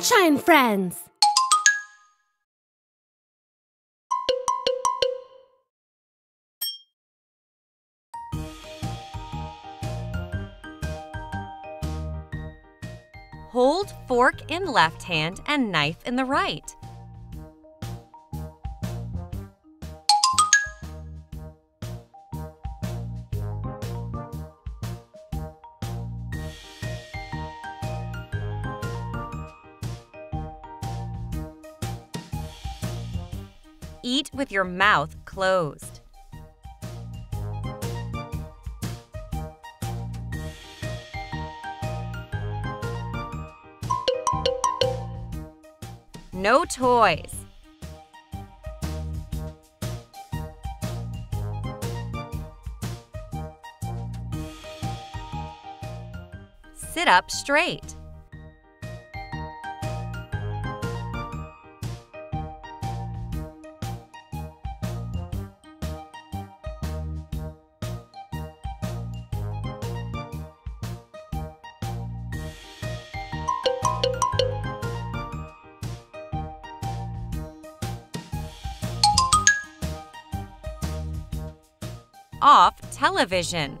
Sunshine Friends. Hold fork in left hand and knife in the right. Eat with your mouth closed. No toys. Sit up straight. Off television.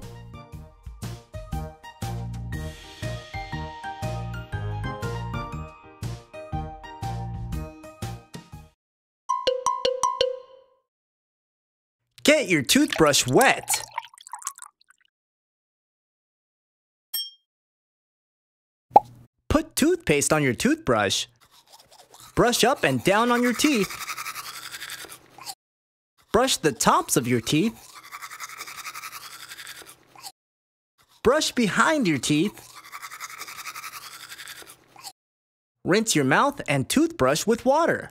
Get your toothbrush wet. Put toothpaste on your toothbrush. Brush up and down on your teeth. Brush the tops of your teeth. Brush behind your teeth. Rinse your mouth and toothbrush with water.